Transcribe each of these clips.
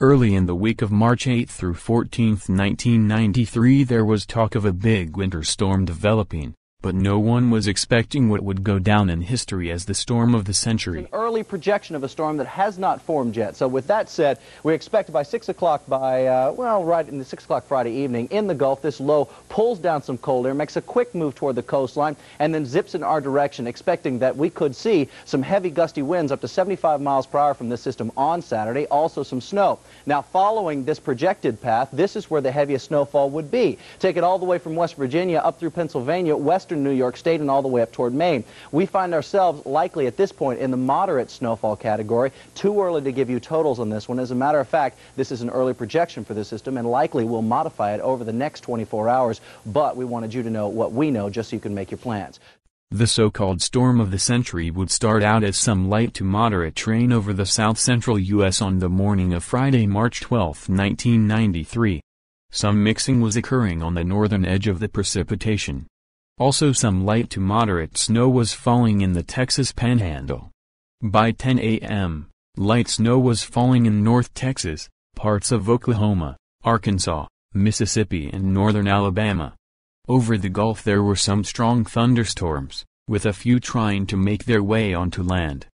Early in the week of March 8 through 14, 1993 there was talk of a big winter storm developing, but no one was expecting what would go down in history as the storm of the century. An early projection of a storm that has not formed yet. So with that said, we expect by 6 o'clock by, uh, well, right in the 6 o'clock Friday evening in the Gulf, this low pulls down some cold air, makes a quick move toward the coastline, and then zips in our direction, expecting that we could see some heavy gusty winds up to 75 miles per hour from this system on Saturday, also some snow. Now, following this projected path, this is where the heaviest snowfall would be. Take it all the way from West Virginia up through Pennsylvania, west western New York State and all the way up toward Maine. We find ourselves likely at this point in the moderate snowfall category. Too early to give you totals on this one. As a matter of fact, this is an early projection for the system and likely we'll modify it over the next 24 hours. But we wanted you to know what we know just so you can make your plans. The so-called storm of the century would start out as some light to moderate rain over the south-central U.S. on the morning of Friday, March 12, 1993. Some mixing was occurring on the northern edge of the precipitation. Also some light to moderate snow was falling in the Texas Panhandle. By 10 a.m., light snow was falling in North Texas, parts of Oklahoma, Arkansas, Mississippi and northern Alabama. Over the Gulf there were some strong thunderstorms, with a few trying to make their way onto land.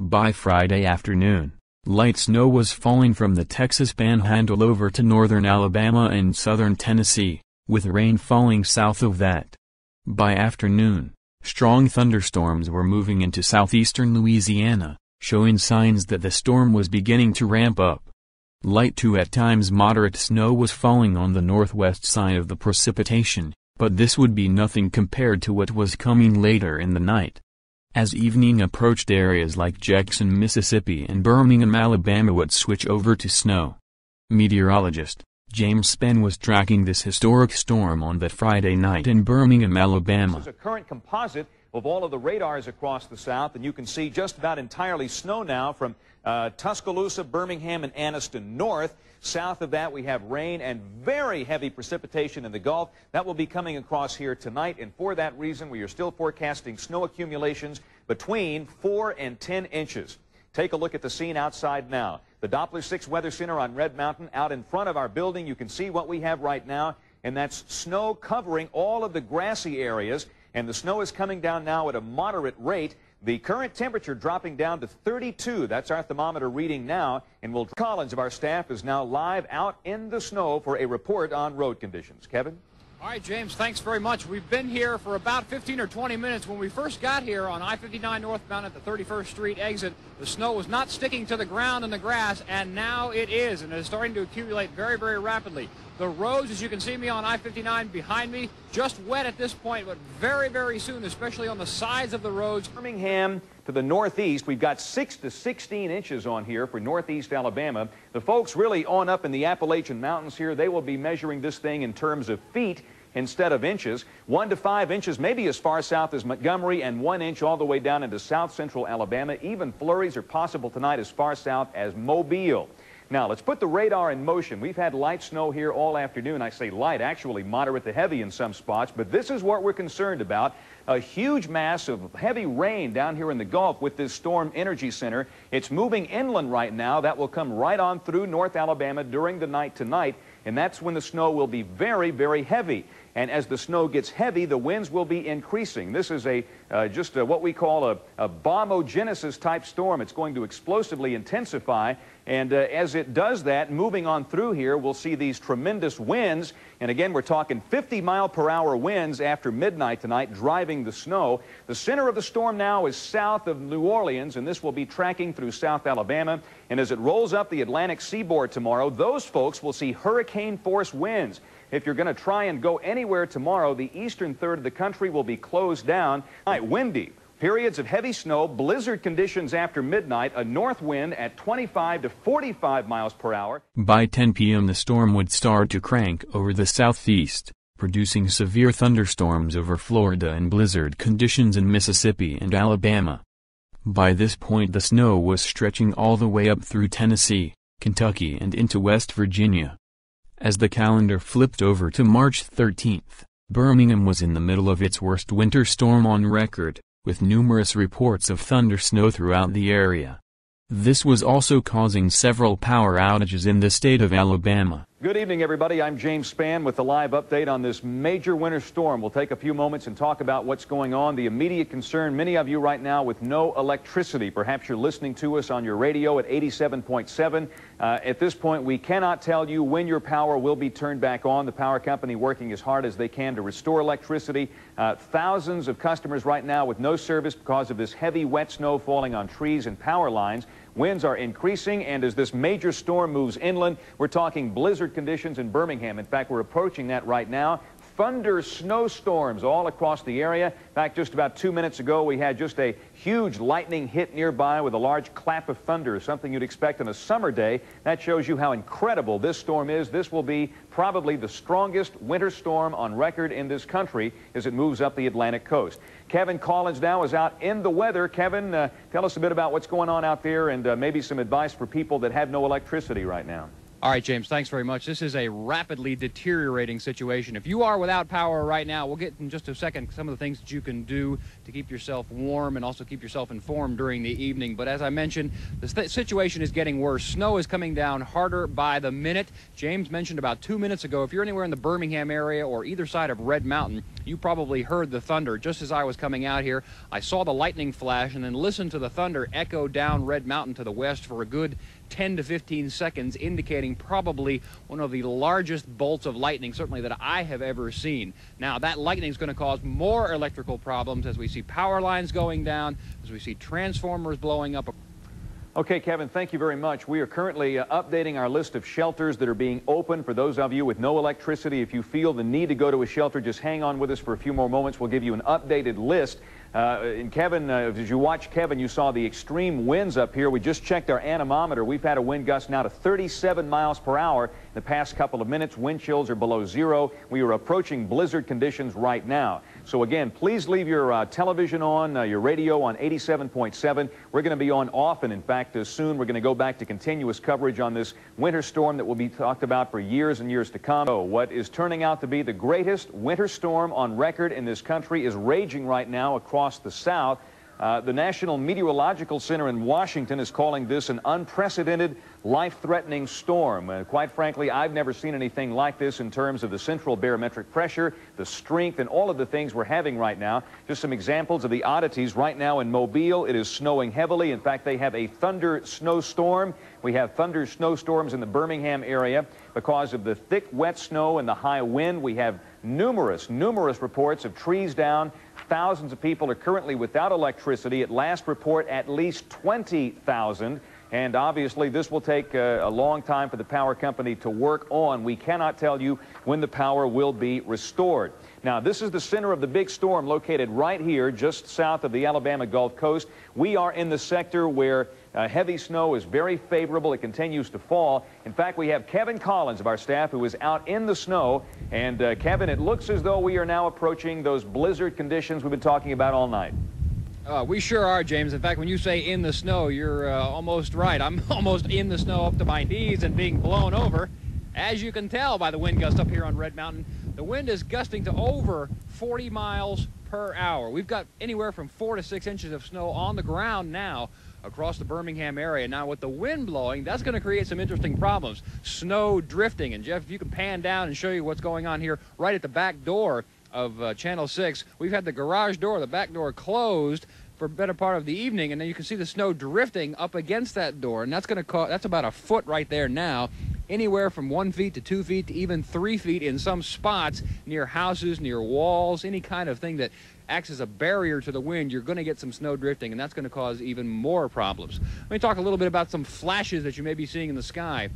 By Friday afternoon, light snow was falling from the Texas Panhandle over to northern Alabama and southern Tennessee, with rain falling south of that. By afternoon, strong thunderstorms were moving into southeastern Louisiana, showing signs that the storm was beginning to ramp up. Light to at times moderate snow was falling on the northwest side of the precipitation, but this would be nothing compared to what was coming later in the night. As evening approached areas like Jackson, Mississippi and Birmingham, Alabama would switch over to snow. Meteorologist, James Spann was tracking this historic storm on that Friday night in Birmingham, Alabama. This is a current composite of all of the radars across the south, and you can see just about entirely snow now from uh, Tuscaloosa, Birmingham, and Anniston north. South of that, we have rain and very heavy precipitation in the Gulf. That will be coming across here tonight, and for that reason, we are still forecasting snow accumulations between 4 and 10 inches. Take a look at the scene outside now. The Doppler 6 Weather Center on Red Mountain out in front of our building. You can see what we have right now, and that's snow covering all of the grassy areas, and the snow is coming down now at a moderate rate. The current temperature dropping down to 32. That's our thermometer reading now. And Will Collins of our staff is now live out in the snow for a report on road conditions. Kevin? All right, James, thanks very much. We've been here for about 15 or 20 minutes. When we first got here on I-59 northbound at the 31st Street exit, the snow was not sticking to the ground and the grass, and now it is, and it is starting to accumulate very, very rapidly. The roads, as you can see me on I-59 behind me, just wet at this point, but very, very soon, especially on the sides of the roads. Birmingham to the northeast, we've got 6 to 16 inches on here for northeast Alabama. The folks really on up in the Appalachian Mountains here, they will be measuring this thing in terms of feet instead of inches. One to five inches, maybe as far south as Montgomery, and one inch all the way down into south central Alabama. Even flurries are possible tonight as far south as Mobile. Now, let's put the radar in motion. We've had light snow here all afternoon. I say light, actually moderate to heavy in some spots, but this is what we're concerned about. A huge mass of heavy rain down here in the Gulf with this storm energy center. It's moving inland right now. That will come right on through North Alabama during the night tonight, and that's when the snow will be very, very heavy. And as the snow gets heavy, the winds will be increasing. This is a uh, just a, what we call a, a bombogenesis type storm. It's going to explosively intensify. And uh, as it does that, moving on through here, we'll see these tremendous winds. And again, we're talking 50 mile per hour winds after midnight tonight, driving the snow. The center of the storm now is south of New Orleans, and this will be tracking through South Alabama. And as it rolls up the Atlantic seaboard tomorrow, those folks will see hurricane force winds. If you're going to try and go anywhere tomorrow, the eastern third of the country will be closed down. Night, windy. Periods of heavy snow, blizzard conditions after midnight, a north wind at 25 to 45 miles per hour. By 10 p.m. the storm would start to crank over the southeast, producing severe thunderstorms over Florida and blizzard conditions in Mississippi and Alabama. By this point the snow was stretching all the way up through Tennessee, Kentucky and into West Virginia. As the calendar flipped over to March 13, Birmingham was in the middle of its worst winter storm on record, with numerous reports of thunder snow throughout the area. This was also causing several power outages in the state of Alabama. Good evening, everybody. I'm James Spann with the live update on this major winter storm. We'll take a few moments and talk about what's going on. The immediate concern, many of you right now with no electricity. Perhaps you're listening to us on your radio at 87.7. Uh, at this point, we cannot tell you when your power will be turned back on. The power company working as hard as they can to restore electricity. Uh, thousands of customers right now with no service because of this heavy wet snow falling on trees and power lines. Winds are increasing, and as this major storm moves inland, we're talking blizzard conditions in Birmingham. In fact, we're approaching that right now thunder snowstorms all across the area. In fact, just about two minutes ago, we had just a huge lightning hit nearby with a large clap of thunder, something you'd expect on a summer day. That shows you how incredible this storm is. This will be probably the strongest winter storm on record in this country as it moves up the Atlantic coast. Kevin Collins now is out in the weather. Kevin, uh, tell us a bit about what's going on out there and uh, maybe some advice for people that have no electricity right now. All right, James, thanks very much. This is a rapidly deteriorating situation. If you are without power right now, we'll get in just a second some of the things that you can do to keep yourself warm and also keep yourself informed during the evening. But as I mentioned, the situation is getting worse. Snow is coming down harder by the minute. James mentioned about two minutes ago, if you're anywhere in the Birmingham area or either side of Red Mountain, you probably heard the thunder. Just as I was coming out here, I saw the lightning flash and then listened to the thunder echo down Red Mountain to the west for a good 10 to 15 seconds, indicating probably one of the largest bolts of lightning, certainly that I have ever seen. Now, that lightning is going to cause more electrical problems as we see power lines going down, as we see transformers blowing up. Okay, Kevin, thank you very much. We are currently uh, updating our list of shelters that are being open for those of you with no electricity. If you feel the need to go to a shelter, just hang on with us for a few more moments. We'll give you an updated list. Uh, and Kevin, uh, as you watch Kevin, you saw the extreme winds up here. We just checked our anemometer. We've had a wind gust now to 37 miles per hour in the past couple of minutes. Wind chills are below zero. We are approaching blizzard conditions right now. So again, please leave your uh, television on, uh, your radio on 87.7. We're going to be on often. In fact, uh, soon we're going to go back to continuous coverage on this winter storm that will be talked about for years and years to come. So what is turning out to be the greatest winter storm on record in this country is raging right now across the south. Uh, the National Meteorological Center in Washington is calling this an unprecedented, life-threatening storm. Uh, quite frankly, I've never seen anything like this in terms of the central barometric pressure, the strength, and all of the things we're having right now. Just some examples of the oddities. Right now in Mobile, it is snowing heavily. In fact, they have a thunder snowstorm. We have thunder snowstorms in the Birmingham area because of the thick, wet snow and the high wind. We have numerous, numerous reports of trees down, Thousands of people are currently without electricity. At last report, at least 20,000. And obviously, this will take a, a, long time for the power company to work on. We cannot tell you when the power will be restored. Now, this is the center of the big storm located right here, just south of the Alabama Gulf Coast. We are in the sector where uh, heavy snow is very favorable. It continues to fall. In fact, we have Kevin Collins of our staff who is out in the snow. And uh, Kevin, it looks as though we are now approaching those blizzard conditions we've been talking about all night. Uh, we sure are, James. In fact, when you say in the snow, you're uh, almost right. I'm almost in the snow up to my knees and being blown over. As you can tell by the wind gust up here on Red Mountain, the wind is gusting to over 40 miles per hour. We've got anywhere from four to six inches of snow on the ground now across the Birmingham area. Now, with the wind blowing, that's going to create some interesting problems. Snow drifting. And, Jeff, if you can pan down and show you what's going on here right at the back door of uh, Channel 6, we've had the garage door, the back door closed for better part of the evening, and then you can see the snow drifting up against that door, and that's going to cause, that's about a foot right there now, anywhere from one feet to two feet to even three feet in some spots near houses, near walls, any kind of thing that acts as a barrier to the wind, you're going to get some snow drifting, and that's going to cause even more problems. Let me talk a little bit about some flashes that you may be seeing in the sky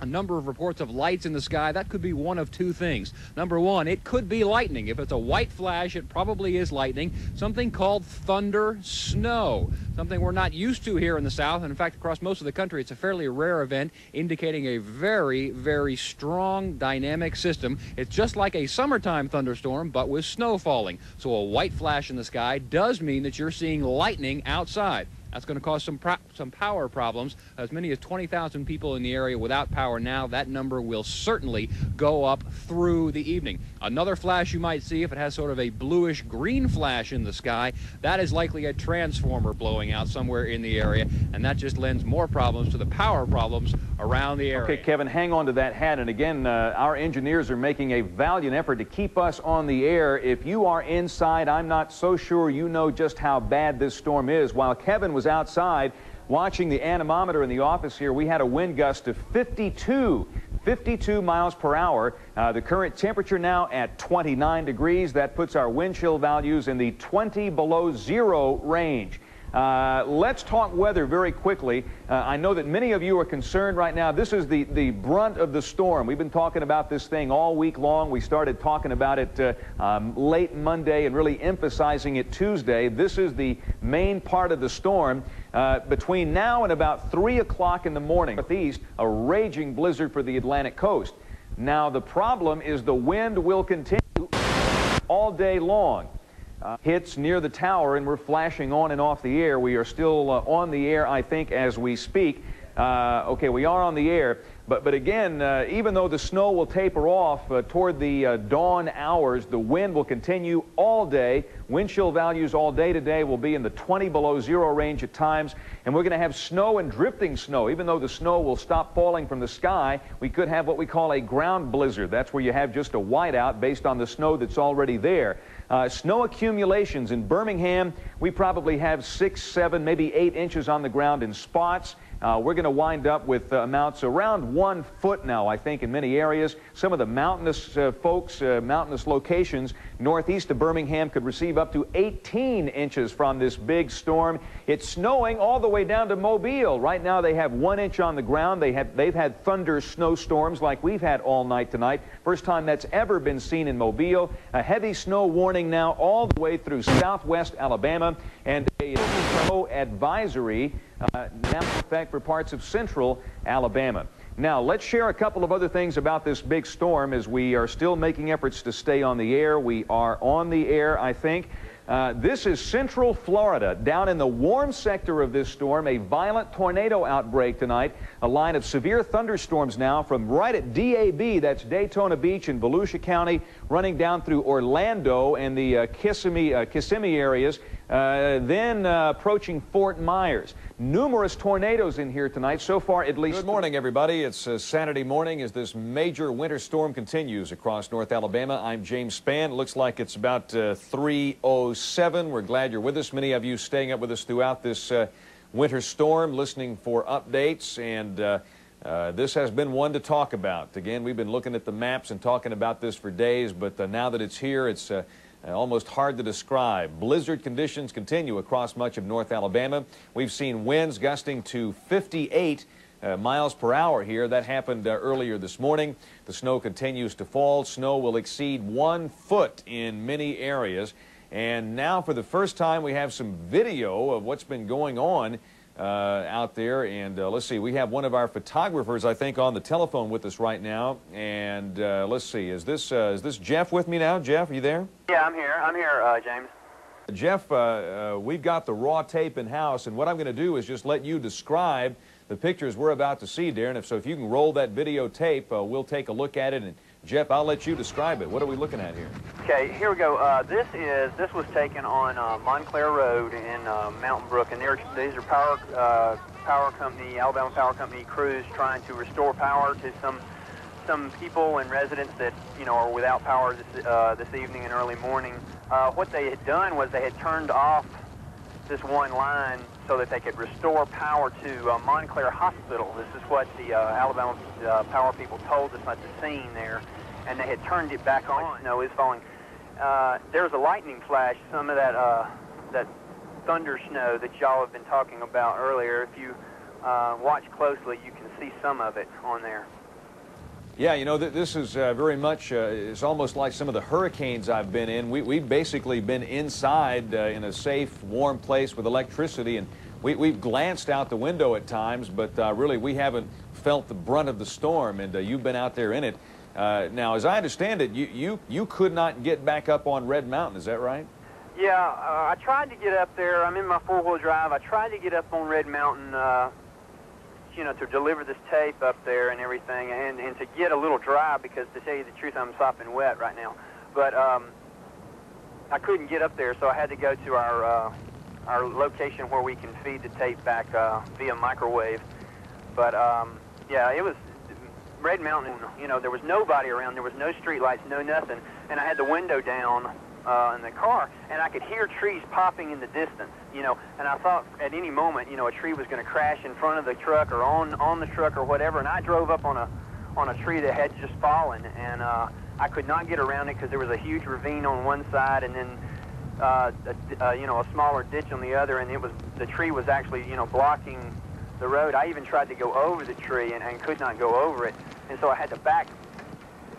a number of reports of lights in the sky. That could be one of two things. Number one, it could be lightning. If it's a white flash, it probably is lightning. Something called thunder snow, something we're not used to here in the South. And in fact, across most of the country, it's a fairly rare event indicating a very, very strong dynamic system. It's just like a summertime thunderstorm, but with snow falling. So a white flash in the sky does mean that you're seeing lightning outside. That's going to cause some some power problems. As many as 20,000 people in the area without power now. That number will certainly go up through the evening. Another flash you might see if it has sort of a bluish green flash in the sky, that is likely a transformer blowing out somewhere in the area, and that just lends more problems to the power problems around the area. Okay, Kevin, hang on to that hat. And again, uh, our engineers are making a valiant effort to keep us on the air. If you are inside, I'm not so sure you know just how bad this storm is. While Kevin was outside watching the anemometer in the office here, we had a wind gust of 52 52 miles per hour. Uh, the current temperature now at 29 degrees. That puts our wind chill values in the 20 below zero range. Uh, let's talk weather very quickly. Uh, I know that many of you are concerned right now. This is the, the brunt of the storm. We've been talking about this thing all week long. We started talking about it uh, um, late Monday and really emphasizing it Tuesday. This is the main part of the storm. Uh, between now and about 3 o'clock in the morning, northeast, a raging blizzard for the Atlantic coast. Now, the problem is the wind will continue all day long uh, hits near the tower and we're flashing on and off the air. We are still uh, on the air, I think, as we speak. Uh, okay, we are on the air. But, but again, uh, even though the snow will taper off uh, toward the uh, dawn hours, the wind will continue all day. Wind chill values all day today will be in the 20 below zero range at times. And we're going to have snow and drifting snow. Even though the snow will stop falling from the sky, we could have what we call a ground blizzard. That's where you have just a whiteout based on the snow that's already there. Uh, snow accumulations in Birmingham, we probably have six, seven, maybe eight inches on the ground in spots. Uh, we're going to wind up with uh, amounts around one foot now, I think, in many areas. Some of the mountainous uh, folks, uh, mountainous locations northeast of Birmingham could receive up to 18 inches from this big storm. It's snowing all the way down to Mobile. Right now, they have one inch on the ground. They have, they've had thunder snowstorms like we've had all night tonight. First time that's ever been seen in Mobile. A heavy snow warning now all the way through southwest Alabama and a snow advisory uh, now in effect for parts of central Alabama. Now, let's share a couple of other things about this big storm as we are still making efforts to stay on the air. We are on the air, I think. Uh, this is central Florida. Down in the warm sector of this storm, a violent tornado outbreak tonight. A line of severe thunderstorms now from right at DAB, that's Daytona Beach in Volusia County, running down through Orlando and the uh, Kissimmee, uh, Kissimmee areas, uh, then uh, approaching Fort Myers. Numerous tornadoes in here tonight, so far at least. Good morning, everybody. It's uh, Saturday morning as this major winter storm continues across North Alabama. I'm James Spann. Looks like it's about uh, 3.07. We're glad you're with us. Many of you staying up with us throughout this uh, winter storm, listening for updates, and uh, uh, this has been one to talk about. Again, we've been looking at the maps and talking about this for days, but uh, now that it's here, it's uh, almost hard to describe. Blizzard conditions continue across much of North Alabama. We've seen winds gusting to 58 uh, miles per hour here. That happened uh, earlier this morning. The snow continues to fall. Snow will exceed one foot in many areas. And now, for the first time, we have some video of what's been going on uh, out there. And uh, let's see, we have one of our photographers, I think, on the telephone with us right now. And uh, let's see, is this uh, is this Jeff with me now? Jeff, are you there? Yeah, I'm here. I'm here, uh, James. Jeff, uh, we've got the raw tape in house, and what I'm going to do is just let you describe the pictures we're about to see, Darren. If so, if you can roll that videotape, we'll take a look at it and Jeff, I'll let you describe it. What are we looking at here? Okay, here we go. Uh, this is this was taken on uh, Montclair Road in uh, Mountain Brook, and these are power uh, power company, Alabama Power Company crews trying to restore power to some some people and residents that you know are without power this uh, this evening and early morning. Uh, what they had done was they had turned off this one line so that they could restore power to uh, Montclair Hospital. This is what the uh, Alabama uh, power people told us at the scene there, and they had turned it back on. Snow is falling. Uh, there's a lightning flash. Some of that uh, that thunder snow that y'all have been talking about earlier. If you uh, watch closely, you can see some of it on there. Yeah, you know, th this is uh, very much, uh, it's almost like some of the hurricanes I've been in. We, we've basically been inside uh, in a safe, warm place with electricity, and we, we've glanced out the window at times, but uh, really we haven't felt the brunt of the storm, and uh, you've been out there in it. Uh, now, as I understand it, you, you, you could not get back up on Red Mountain, is that right? Yeah, I tried to get up there. I'm in my four-wheel drive. I tried to get up on Red Mountain, you know, to deliver this tape up there and everything, and, and to get a little dry because, to tell you the truth, I'm sopping wet right now. But um, I couldn't get up there, so I had to go to our uh, our location where we can feed the tape back uh, via microwave. But um, yeah, it was Red Mountain. You know, there was nobody around. There was no street lights, no nothing, and I had the window down uh, in the car, and I could hear trees popping in the distance, you know, and I thought at any moment, you know, a tree was going to crash in front of the truck or on on the truck or whatever, and I drove up on a on a tree that had just fallen, and uh, I could not get around it because there was a huge ravine on one side, and then uh, a, uh, you know a smaller ditch on the other, and it was the tree was actually you know blocking the road. I even tried to go over the tree and, and could not go over it, and so I had to back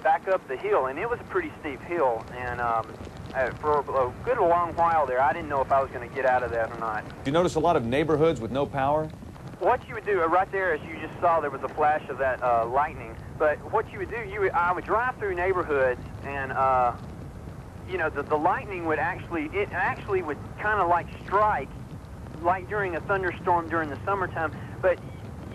back up the hill, and it was a pretty steep hill, and um, uh, for a good long while there, I didn't know if I was going to get out of that or not. Do you notice a lot of neighborhoods with no power? What you would do, uh, right there, as you just saw, there was a flash of that uh, lightning. But what you would do, you would, I would drive through neighborhoods, and uh, you know, the, the lightning would actually, it actually would kind of like strike, like during a thunderstorm during the summertime. But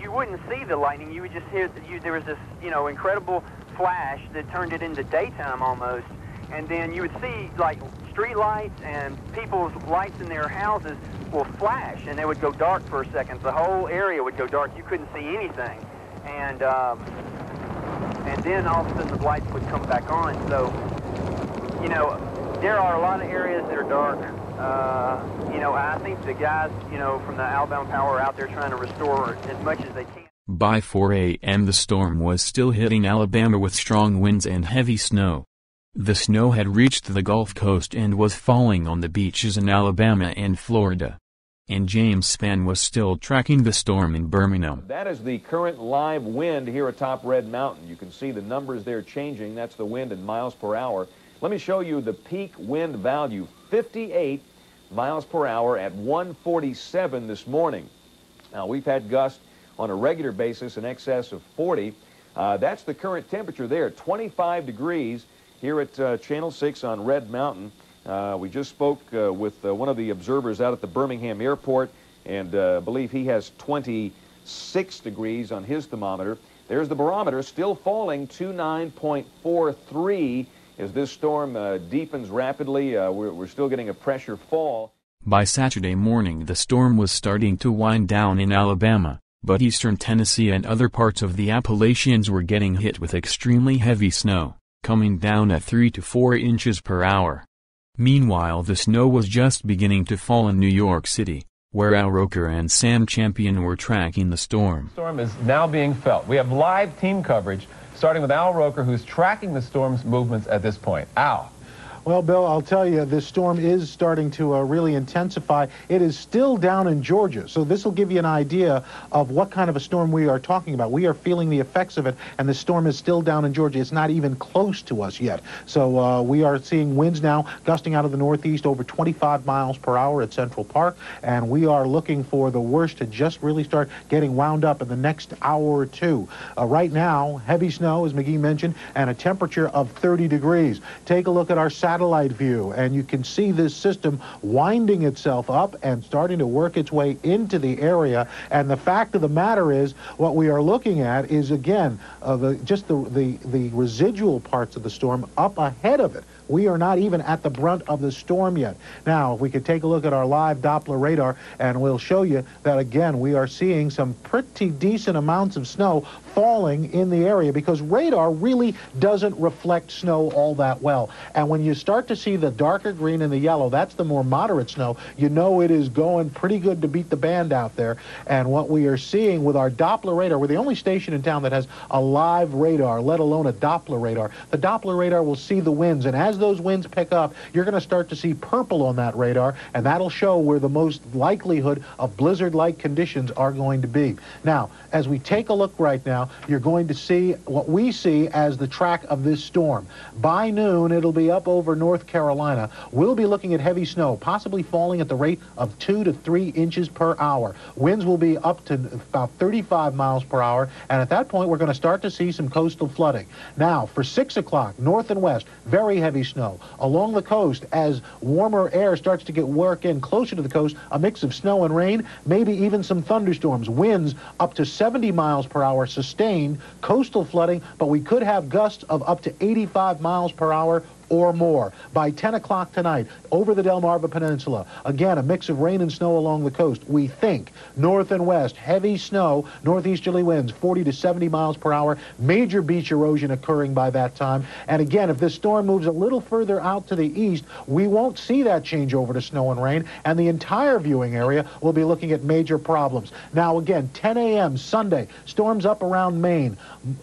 you wouldn't see the lightning. You would just hear, you, there was this, you know, incredible flash that turned it into daytime almost and then you would see like street lights and people's lights in their houses will flash and they would go dark for a second. The whole area would go dark. You couldn't see anything. And um, and then all of a sudden the lights would come back on. So, you know, there are a lot of areas that are dark. Uh, you know, I think the guys, you know, from the Alabama Power are out there trying to restore as much as they can. By 4 a.m. the storm was still hitting Alabama with strong winds and heavy snow. The snow had reached the Gulf Coast and was falling on the beaches in Alabama and Florida. And James Spann was still tracking the storm in Birmingham. That is the current live wind here atop Red Mountain. You can see the numbers there changing. That's the wind in miles per hour. Let me show you the peak wind value, 58 miles per hour at 147 this morning. Now, we've had gusts on a regular basis in excess of 40. Uh, that's the current temperature there, 25 degrees here at uh, Channel 6 on Red Mountain. Uh, we just spoke uh, with uh, one of the observers out at the Birmingham airport, and uh, believe he has 26 degrees on his thermometer. There's the barometer, still falling to 9.43 as this storm uh, deepens rapidly. We're, we're still getting a pressure fall. By Saturday morning the storm was starting to wind down in Alabama, but eastern Tennessee and other parts of the Appalachians were getting hit with extremely heavy snow coming down at 3 to 4 inches per hour. Meanwhile the snow was just beginning to fall in New York City, where Al Roker and Sam Champion were tracking the storm. The storm is now being felt. We have live team coverage, starting with Al Roker, who's tracking the storm's movements at this point. Al. Well, Bill, I'll tell you, this storm is starting to uh, really intensify. It is still down in Georgia, so this will give you an idea of what kind of a storm we are talking about. We are feeling the effects of it, and the storm is still down in Georgia. It's not even close to us yet. So uh, we are seeing winds now gusting out of the northeast over 25 miles per hour at Central Park, and we are looking for the worst to just really start getting wound up in the next hour or two. Uh, right now, heavy snow, as McGee mentioned, and a temperature of 30 degrees. Take a look at our satellite satellite view, and you can see this system winding itself up and starting to work its way into the area. And the fact of the matter is, what we are looking at is, again, uh, the, just the, the, the residual parts of the storm up ahead of it. We are not even at the brunt of the storm yet. Now, if we could take a look at our live Doppler radar, and we'll show you that, again, we are seeing some pretty decent amounts of snow falling in the area because radar really doesn't reflect snow all that well. And when you start to see the darker green and the yellow, that's the more moderate snow. You know it is going pretty good to beat the band out there. And what we are seeing with our Doppler radar, we're the only station in town that has a live radar, let alone a Doppler radar. The Doppler radar will see the winds, and as those winds pick up, you're going to start to see purple on that radar, and that'll show where the most likelihood of blizzard-like conditions are going to be. Now, as we take a look right now, you're going to see what we see as the track of this storm. By noon, it'll be up over North Carolina. We'll be looking at heavy snow, possibly falling at the rate of two to three inches per hour. Winds will be up to about 35 miles per hour, and at that point, we're going to start to see some coastal flooding. Now, for 6 o'clock, north and west, very heavy snow. Along the coast, as warmer air starts to get work in closer to the coast, a mix of snow and rain, maybe even some thunderstorms. Winds up to 70 miles per hour sustained, coastal flooding, but we could have gusts of up to 85 miles per hour or more by 10 o'clock tonight over the Delmarva Peninsula. Again, a mix of rain and snow along the coast. We think north and west, heavy snow, northeasterly winds 40 to 70 miles per hour, major beach erosion occurring by that time. And again, if this storm moves a little further out to the east, we won't see that change over to snow and rain, and the entire viewing area will be looking at major problems. Now, again, 10 a.m. Sunday, storms up around Maine.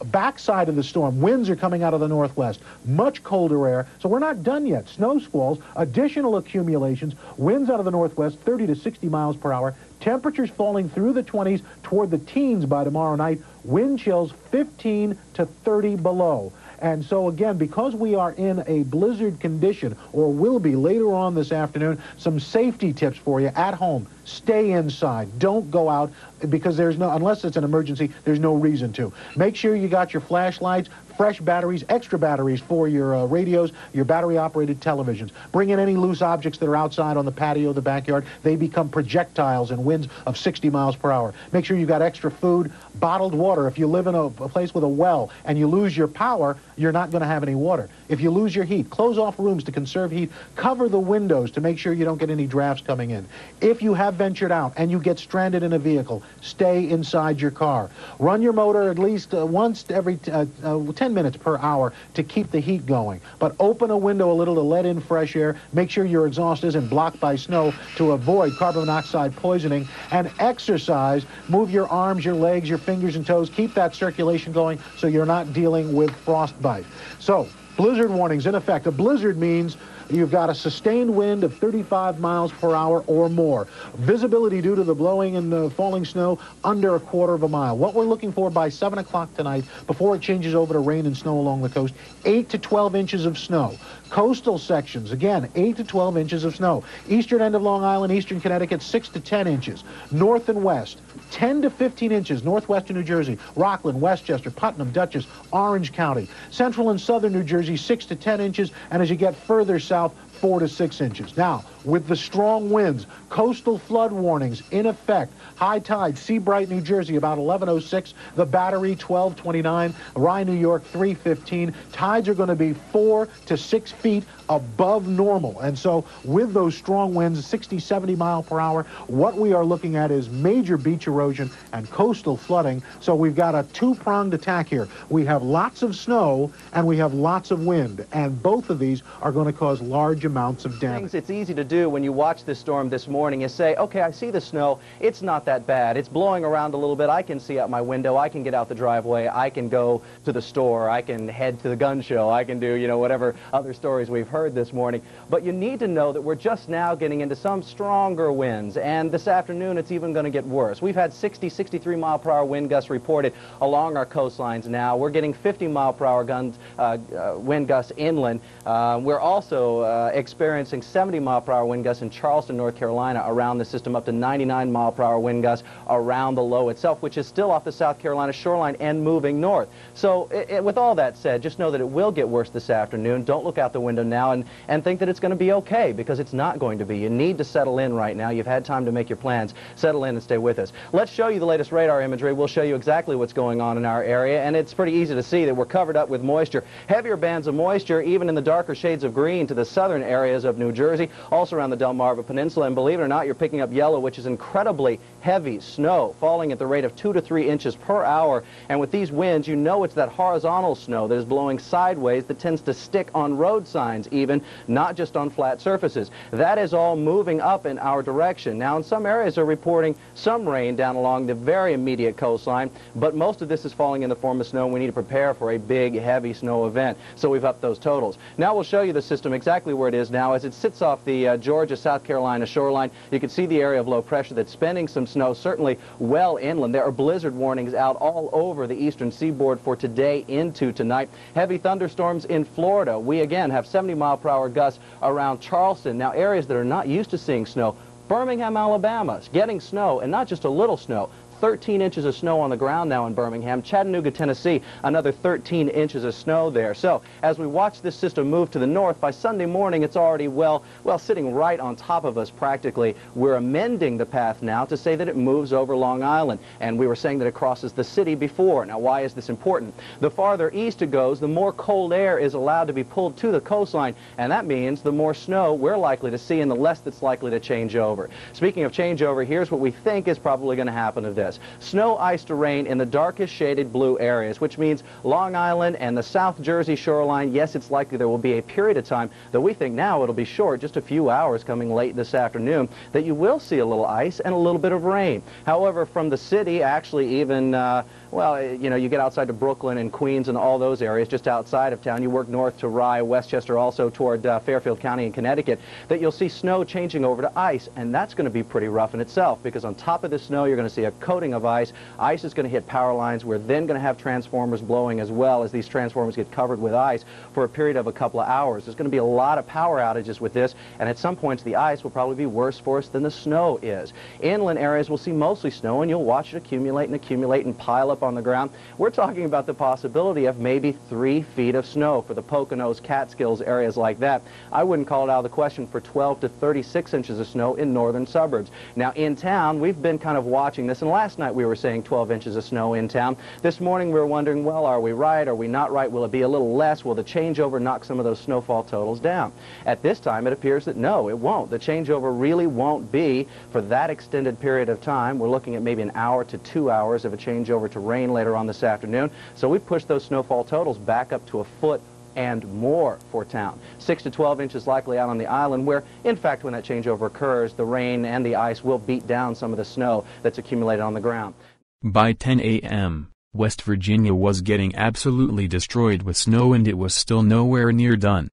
Backside of the storm, winds are coming out of the northwest, much colder air. So we're not done yet. Snow squalls, additional accumulations, winds out of the northwest 30 to 60 miles per hour, temperatures falling through the 20s toward the teens by tomorrow night, wind chills 15 to 30 below. And so again, because we are in a blizzard condition, or will be later on this afternoon, some safety tips for you at home. Stay inside. Don't go out because there's no, unless it's an emergency, there's no reason to. Make sure you got your flashlights, fresh batteries, extra batteries for your uh, radios, your battery-operated televisions. Bring in any loose objects that are outside on the patio, the backyard. They become projectiles in winds of 60 miles per hour. Make sure you've got extra food, bottled water. If you live in a, a place with a well and you lose your power, you're not going to have any water. If you lose your heat, close off rooms to conserve heat. Cover the windows to make sure you don't get any drafts coming in. If you have ventured out and you get stranded in a vehicle, stay inside your car. Run your motor at least uh, once every uh, uh, 10 minutes per hour to keep the heat going. But open a window a little to let in fresh air. Make sure your exhaust isn't blocked by snow to avoid carbon monoxide poisoning. And exercise. Move your arms, your legs, your fingers and toes. Keep that circulation going so you're not dealing with frostbite. So, blizzard warnings in effect. A blizzard means You've got a sustained wind of 35 miles per hour or more. Visibility due to the blowing and the falling snow under a quarter of a mile. What we're looking for by 7 o'clock tonight, before it changes over to rain and snow along the coast, 8 to 12 inches of snow. Coastal sections, again, 8 to 12 inches of snow. Eastern end of Long Island, eastern Connecticut, 6 to 10 inches. North and west, 10 to 15 inches, northwestern New Jersey, Rockland, Westchester, Putnam, Dutchess, Orange County. Central and southern New Jersey, 6 to 10 inches, and as you get further south, 4 to 6 inches. Now, with the strong winds, coastal flood warnings in effect, high tide, Seabright, New Jersey, about 1106, the Battery, 1229, Rye, New York, 315. Tides are going to be 4 to 6 feet above normal. And so with those strong winds, 60, 70 mile per hour, what we are looking at is major beach erosion and coastal flooding. So we've got a two-pronged attack here. We have lots of snow and we have lots of wind. And both of these are going to cause large amounts of damage. It's easy to do when you watch this storm this morning is say, okay, I see the snow. It's not that bad. It's blowing around a little bit. I can see out my window. I can get out the driveway. I can go to the store. I can head to the gun show. I can do, you know, whatever other stories we've heard this morning. But you need to know that we're just now getting into some stronger winds. And this afternoon, it's even going to get worse. We've had 60, 63 mile per hour wind gusts reported along our coastlines now. We're getting 50 mile per hour guns, uh, uh, wind gusts inland. Uh, we're also uh, experiencing 70 mile per hour wind gusts in Charleston, North Carolina around the system, up to 99 mile per hour wind gusts around the low itself, which is still off the South Carolina shoreline and moving north. So it, it, with all that said, just know that it will get worse this afternoon. Don't look out the window now and, and think that it's going to be okay because it's not going to be. You need to settle in right now. You've had time to make your plans. Settle in and stay with us. Let's show you the latest radar imagery. We'll show you exactly what's going on in our area, and it's pretty easy to see that we're covered up with moisture. Heavier bands of moisture, even in the darker shades of green to the southern areas of New Jersey, also around the Delmarva Peninsula, and believe it or not, you're picking up yellow, which is incredibly heavy snow, falling at the rate of two to three inches per hour, and with these winds, you know it's that horizontal snow that is blowing sideways that tends to stick on road signs even, not just on flat surfaces. That is all moving up in our direction. Now, in some areas are reporting some rain down along the very immediate coastline, but most of this is falling in the form of snow. We need to prepare for a big, heavy snow event, so we've upped those totals. Now we'll show you the system exactly where it is now as it sits off the uh, Georgia-South Carolina shoreline. You can see the area of low pressure that's spending some snow, certainly well inland. There are blizzard warnings out all over the eastern seaboard for today into tonight. Heavy thunderstorms in Florida. We again have 70 mile per hour gusts around Charleston. Now areas that are not used to seeing snow, Birmingham, Alabama, is getting snow, and not just a little snow, 13 inches of snow on the ground now in Birmingham. Chattanooga, Tennessee, another 13 inches of snow there. So as we watch this system move to the north, by Sunday morning it's already well, well, sitting right on top of us practically. We're amending the path now to say that it moves over Long Island. And we were saying that it crosses the city before. Now, why is this important? The farther east it goes, the more cold air is allowed to be pulled to the coastline. And that means the more snow we're likely to see and the less that's likely to change over. Speaking of changeover, here's what we think is probably going to happen to this. Snow, ice to rain in the darkest shaded blue areas, which means Long Island and the South Jersey shoreline, yes, it's likely there will be a period of time, though we think now it'll be short, just a few hours coming late this afternoon, that you will see a little ice and a little bit of rain. However, from the city, actually even uh, well, eh, you know, you get outside to Brooklyn and Queens and all those areas just outside of town. You work north to Rye, Westchester, also toward uh, Fairfield County in Connecticut, that you'll see snow changing over to ice. And that's going to be pretty rough in itself because on top of the snow, you're going to see a coating of ice. Ice is going to hit power lines. We're then going to have transformers blowing as well as these transformers get covered with ice for a period of a couple of hours. There's going to be a lot of power outages with this. And at some points, the ice will probably be worse for us than the snow is. Inland areas will see mostly snow, and you'll watch it accumulate and accumulate and pile up on the ground. We're talking about the possibility of maybe three feet of snow for the Poconos, Catskills, areas like that. I wouldn't call it out of the question for 12 to 36 inches of snow in northern suburbs. Now, in town, we've been kind of watching this, and last night we were saying 12 inches of snow in town. This morning we were wondering, well, are we right? Are we not right? Will it be a little less? Will the changeover knock some of those snowfall totals down? At this time, it appears that no, it won't. The changeover really won't be for that extended period of time. We're looking at maybe an hour to two hours of a changeover to rain later on this afternoon. So we pushed those snowfall totals back up to a foot and more for town. 6 to 12 inches likely out on the island where, in fact, when that changeover occurs, the rain and the ice will beat down some of the snow that's accumulated on the ground. By 10 a.m., West Virginia was getting absolutely destroyed with snow and it was still nowhere near done.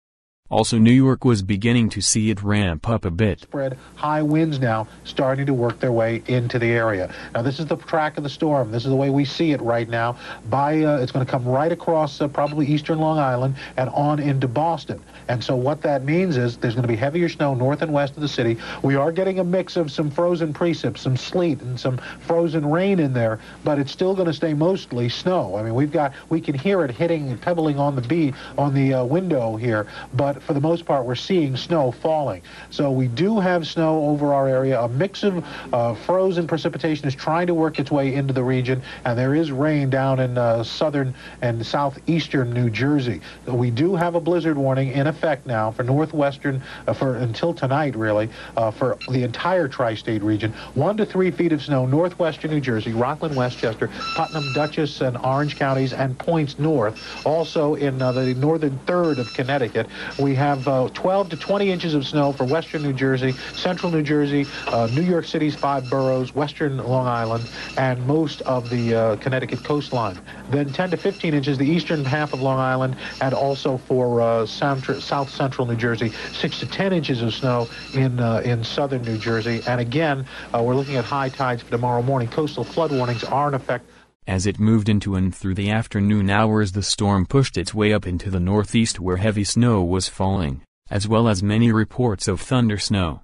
Also New York was beginning to see it ramp up a bit. Spread high winds now starting to work their way into the area. Now this is the track of the storm. This is the way we see it right now. By uh, It's going to come right across uh, probably eastern Long Island and on into Boston. And so what that means is there's going to be heavier snow north and west of the city. We are getting a mix of some frozen precip, some sleet, and some frozen rain in there, but it's still going to stay mostly snow. I mean, we've got, we can hear it hitting, pebbling on the bee, on the uh, window here, but for the most part, we're seeing snow falling. So we do have snow over our area. A mix of uh, frozen precipitation is trying to work its way into the region, and there is rain down in uh, southern and southeastern New Jersey. We do have a blizzard warning in effect now for northwestern, uh, for until tonight, really, uh, for the entire tri-state region. One to three feet of snow northwestern New Jersey, Rockland, Westchester, Putnam, Dutchess, and Orange counties, and points north. Also in uh, the northern third of Connecticut, we we have uh, 12 to 20 inches of snow for western New Jersey, central New Jersey, uh, New York City's five boroughs, western Long Island, and most of the uh, Connecticut coastline. Then 10 to 15 inches the eastern half of Long Island, and also for uh, south central New Jersey, 6 to 10 inches of snow in uh, in southern New Jersey. And again, uh, we're looking at high tides for tomorrow morning. Coastal flood warnings are in effect. As it moved into and through the afternoon hours the storm pushed its way up into the northeast where heavy snow was falling, as well as many reports of thunder snow.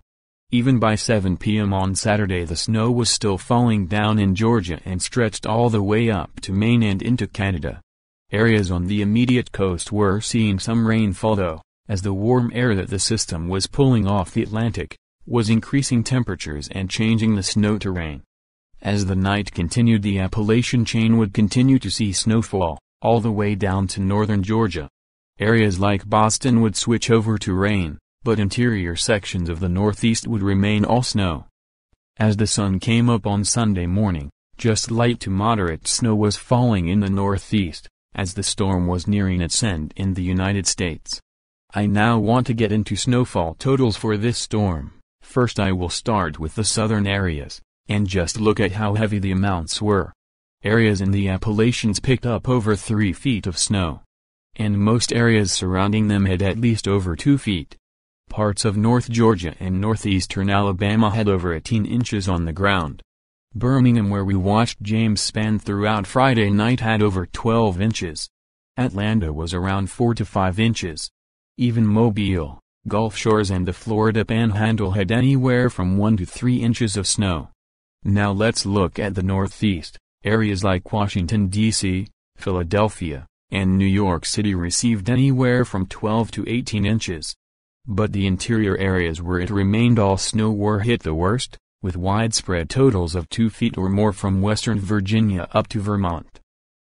Even by 7 p.m. on Saturday the snow was still falling down in Georgia and stretched all the way up to Maine and into Canada. Areas on the immediate coast were seeing some rainfall though, as the warm air that the system was pulling off the Atlantic, was increasing temperatures and changing the snow to rain. As the night continued the Appalachian chain would continue to see snowfall, all the way down to northern Georgia. Areas like Boston would switch over to rain, but interior sections of the northeast would remain all snow. As the sun came up on Sunday morning, just light to moderate snow was falling in the northeast, as the storm was nearing its end in the United States. I now want to get into snowfall totals for this storm. First I will start with the southern areas. And just look at how heavy the amounts were. Areas in the Appalachians picked up over 3 feet of snow. And most areas surrounding them had at least over 2 feet. Parts of North Georgia and northeastern Alabama had over 18 inches on the ground. Birmingham where we watched James Spann throughout Friday night had over 12 inches. Atlanta was around 4 to 5 inches. Even Mobile, Gulf Shores and the Florida Panhandle had anywhere from 1 to 3 inches of snow. Now let's look at the Northeast. Areas like Washington, D.C., Philadelphia, and New York City received anywhere from 12 to 18 inches. But the interior areas where it remained all snow were hit the worst, with widespread totals of 2 feet or more from western Virginia up to Vermont.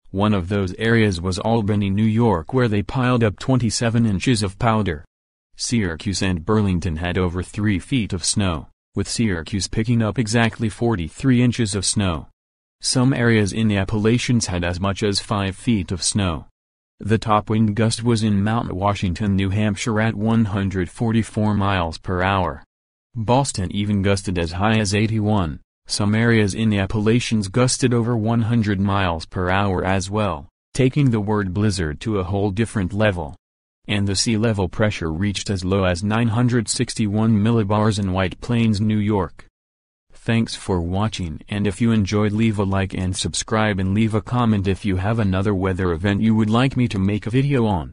One of those areas was Albany, New York where they piled up 27 inches of powder. Syracuse and Burlington had over 3 feet of snow with Syracuse picking up exactly 43 inches of snow. Some areas in the Appalachians had as much as 5 feet of snow. The top wind gust was in Mount Washington, New Hampshire at 144 miles per hour. Boston even gusted as high as 81. Some areas in the Appalachians gusted over 100 miles per hour as well, taking the word blizzard to a whole different level and the sea level pressure reached as low as 961 millibars in White Plains, New York. Thanks for watching and if you enjoyed leave a like and subscribe and leave a comment if you have another weather event you would like me to make a video on.